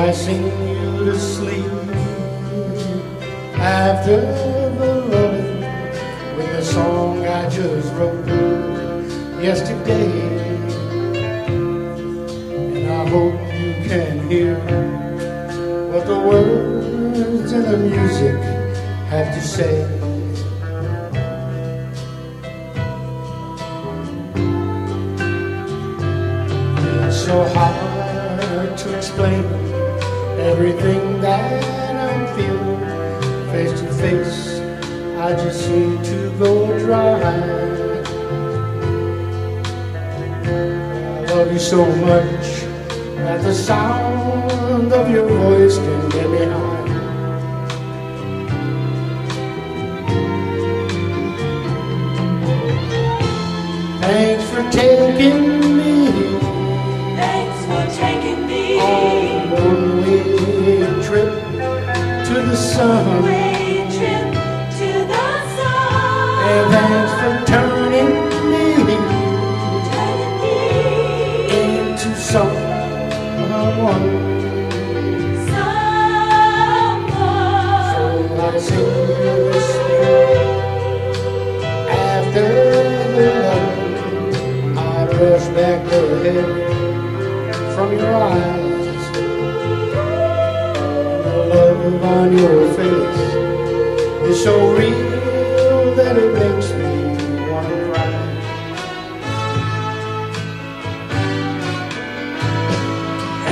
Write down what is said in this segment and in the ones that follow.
I sing you to sleep after the loving with the song I just wrote yesterday. And I hope you can hear what the words and the music have to say. It's so hard to explain everything that I'm feeling face to face. I just seem to go dry. I love you so much that the sound of your voice can get me high. Thanks for taking the sun. away trip to the sun. And thanks for turning me Turning me into someone. someone. So I sing this after the love I rush back the head from your eyes. On your face is so real that it makes me wanna cry.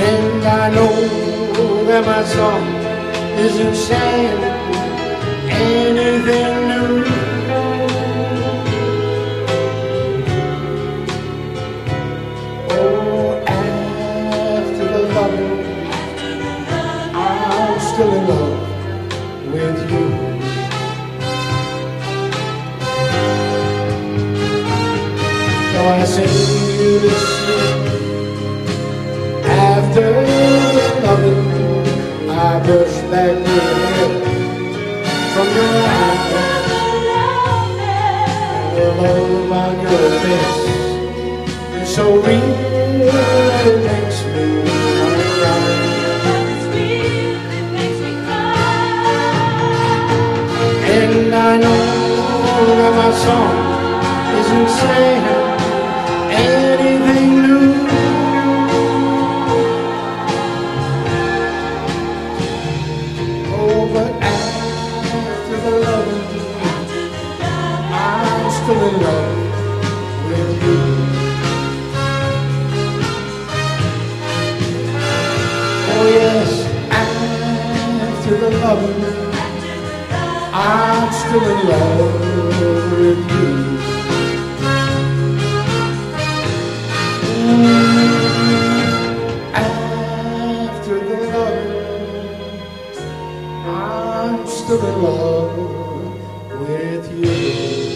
And I know that my song isn't saying anything new. I sing you to sleep. After the loving, I brush back the hair from your eyes. The love on your face is so real it makes me. And I know that my song isn't saying still in love with you. Oh yes, after the loving, I'm still in love with you. After the loving, I'm still in love with you.